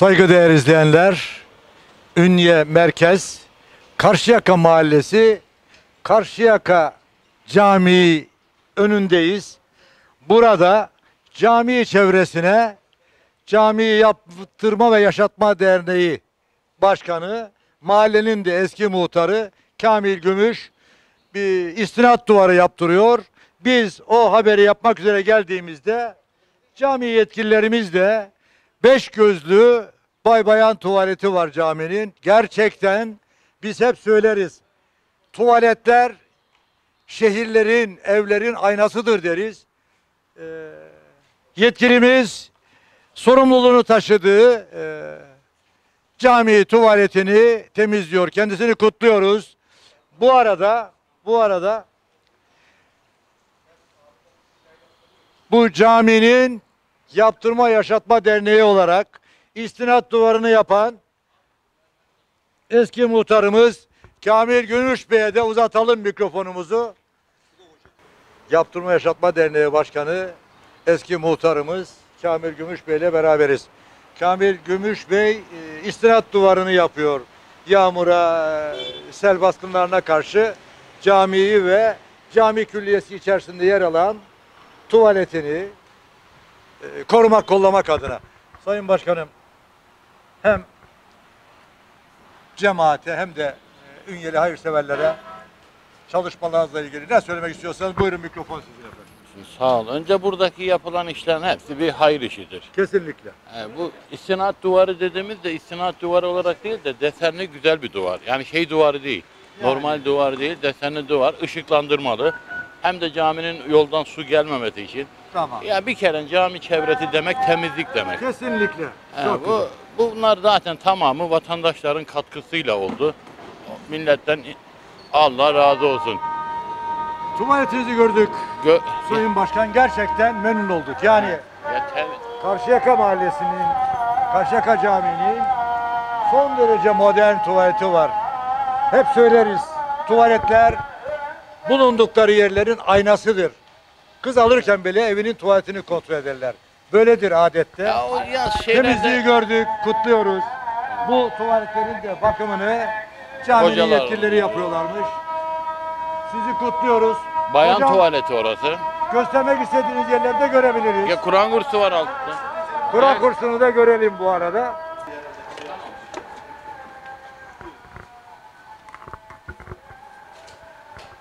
Saygıdeğer izleyenler, Ünye Merkez, Karşıyaka Mahallesi, Karşıyaka Camii önündeyiz. Burada cami çevresine Cami Yaptırma ve Yaşatma Derneği Başkanı, mahallenin de eski muhtarı Kamil Gümüş bir istinat duvarı yaptırıyor. Biz o haberi yapmak üzere geldiğimizde cami yetkililerimiz de beş gözlü bay bayan tuvaleti var caminin. Gerçekten biz hep söyleriz. Tuvaletler şehirlerin, evlerin aynasıdır deriz. Ee, yetkilimiz sorumluluğunu taşıdığı e, cami tuvaletini temizliyor. Kendisini kutluyoruz. Bu arada bu arada bu caminin yaptırma yaşatma derneği olarak istinat duvarını yapan eski muhtarımız Kamil Gümüş Bey'e de uzatalım mikrofonumuzu. Yaptırma Yaşatma Derneği Başkanı eski muhtarımız Kamil Gümüş Bey ile beraberiz. Kamil Gümüş Bey e, istinat duvarını yapıyor. Yağmura, e, sel baskınlarına karşı camiyi ve cami külliyesi içerisinde yer alan tuvaletini e, korumak, kollamak adına. Sayın Başkanım hem cemaate hem de e, ünyeli hayırseverlere çalışmalarınızla ilgili ne söylemek istiyorsanız buyurun mikrofon sizin efendim. Sağ ol. Önce buradaki yapılan işlerin hepsi bir hayır işidir. Kesinlikle. Ee, bu istinat duvarı dediğimizde istinat duvarı olarak değil de desenli güzel bir duvar. Yani şey duvarı değil. Yani. Normal duvar değil, desenli duvar, ışıklandırmalı. Hem de caminin yoldan su gelmemesi için. Tamam. Ya bir kere cami çevresi demek temizlik demek. Kesinlikle. Ee, Çok bu güzel. bunlar zaten tamamı vatandaşların katkısıyla oldu. Milletten Allah razı olsun. Tuvaletinizi gördük. Gö Sayın Başkan gerçekten memnun olduk. Yani Ya Karşıyaka Mahallesi'nin, Karşıyaka Camii'nin son derece modern tuvaleti var. Hep söyleriz. Tuvaletler bulundukları yerlerin aynasıdır. Kız alırken bile evinin tuvaletini kontrol ederler. Böyledir adette. ya o ya şeylerde... Temizliği gördük, kutluyoruz. Bu tuvaletlerin de bakımını caminin Hocalar. yetkilileri yapıyorlarmış. Sizi kutluyoruz. Bayan Hocam, tuvaleti orası. Göstermek istediğiniz yerlerde görebiliriz. Ya Kur'an kursu var altta. Kur'an Evet. kursunu da görelim bu arada.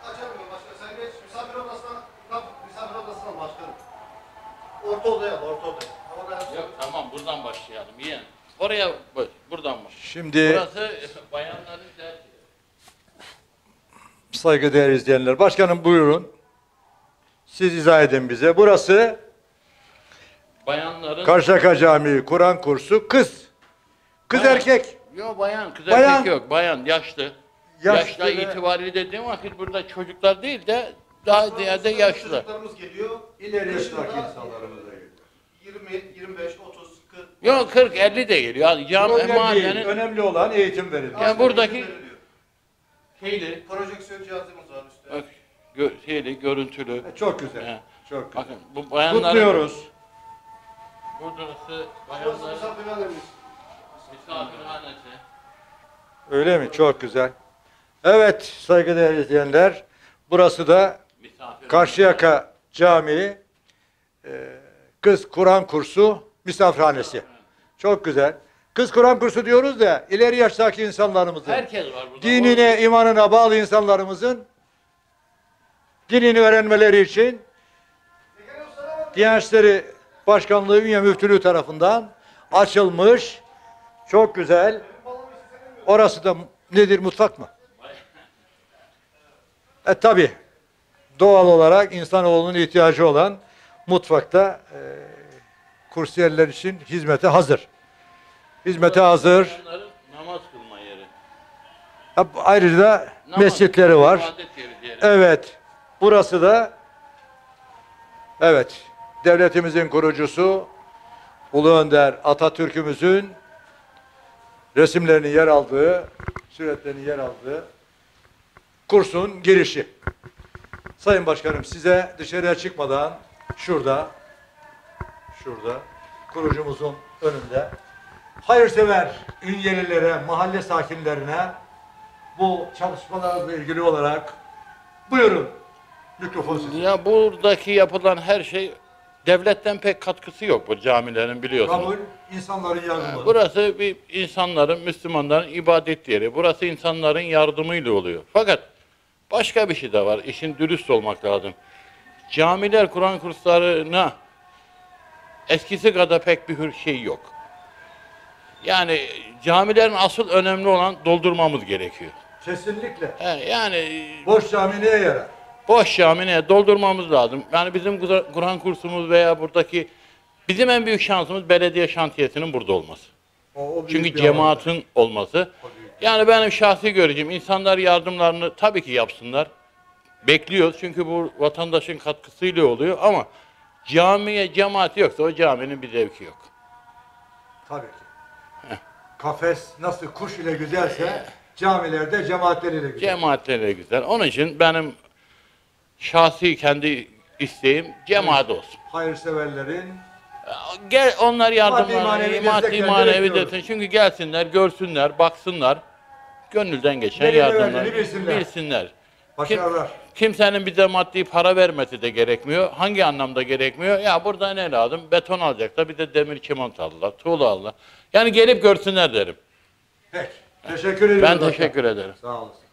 Açamıyorum başka. Sen geç misafir odasına, bak misafir odasına başkanım. Orta odaya, orta odaya. Yok tamam buradan başlayalım yeğen. Oraya buradan bak. Şimdi Burası bayanların tercihi. saygıdeğer izleyenler. Başkanım buyurun. Siz izah edin bize. Burası Bayanların... Karşıyaka Camii Kur'an kursu kız. Kız Bayan. erkek. Yok bayan, kız Bayan. erkek yok. Bayan, yaşlı. Yaşlı Yaşlı, ve- itibariyle dediğim vakit burada çocuklar değil de daha ziyade yaşlı. Çocuklarımız geliyor. İleri yaştaki insanlarımız. 20, 25, 30, 40. Yok 40 50 de geliyor. Yani cam Problem değil. mahallenin Önemli olan eğitim verilmesi. Ya buradaki- şeyli, Projeksiyon cihazımız var üstte. bak, gö, şeyli, görüntülü. E, Çok güzel. He. Çok güzel. Bakın bu bayanların... Kutluyoruz. Burası Burası bayanların misafirhanemiz. misafirhanesi. Öyle mi? Çok güzel. Evet saygıdeğer izleyenler. Burası da Misafir. Karşıyaka Camii e, Kız Kur'an Kursu misafirhanesi. Çok güzel. Kız Kur'an kursu diyoruz da ileri yaştaki insanlarımızın, Herkes var burada. dinine, imanına bağlı insanlarımızın dinini öğrenmeleri için Diyanet İşleri Başkanlığı Ünye Müftülüğü tarafından açılmış. Çok güzel. Orası da nedir mutfak mı? E tabi doğal olarak insanoğlunun ihtiyacı olan mutfakta e, kursiyerler için hizmete hazır. Hizmete hazır. Namaz kılma yeri. Ha, Ayrıca Namaz, mescitleri var. Evet. Burası da evet devletimizin kurucusu Ulu Önder Atatürk'ümüzün resimlerinin yer aldığı, suretlerinin yer aldığı kursun girişi. Sayın Başkanım size dışarıya çıkmadan şurada şurada kurucumuzun önünde hayırsever ünyelilere, mahalle sakinlerine bu çalışmalarla ilgili olarak buyurun mikrofon sizin. Ya buradaki yapılan her şey devletten pek katkısı yok bu camilerin biliyorsunuz. Kabul, insanların yardımı. Burası bir insanların, Müslümanların ibadet yeri. Burası insanların yardımıyla oluyor. Fakat başka bir şey de var. İşin dürüst olmak lazım. Camiler, Kur'an kurslarına eskisi kadar pek bir şey yok. Yani camilerin asıl önemli olan doldurmamız gerekiyor. Kesinlikle. He, Yani Boş cami neye yarar? boş camine doldurmamız lazım. Yani bizim Kur- Kur'an kursumuz veya buradaki bizim en büyük şansımız belediye şantiyesinin burada olması. O, o Çünkü cemaatin olması. Yani benim şahsi görüşüm insanlar yardımlarını tabii ki yapsınlar. Bekliyoruz çünkü bu vatandaşın katkısıyla oluyor ama camiye cemaat yoksa o caminin bir zevki yok. Tabii ki. Kafes nasıl kuş ile güzelse camilerde cemaatleriyle güzel. Cemaatleri güzel. Onun için benim şahsi kendi isteğim cemaat olsun. Hayırseverlerin Gel onlar yardımlarını maddi manevi desin. Çünkü gelsinler, görsünler, baksınlar. Gönülden geçen Neleri yardımlar bilsinler. bilsinler. başarılar. Kimsenin bize maddi para vermesi de gerekmiyor. Hangi anlamda gerekmiyor? Ya burada ne lazım? Beton alacaklar, bir de demir çimento aldılar, tuğla aldılar. Yani gelip görsünler derim. Peki. Teşekkür ediyorum. Ben teşekkür ederim. Sağ olasın.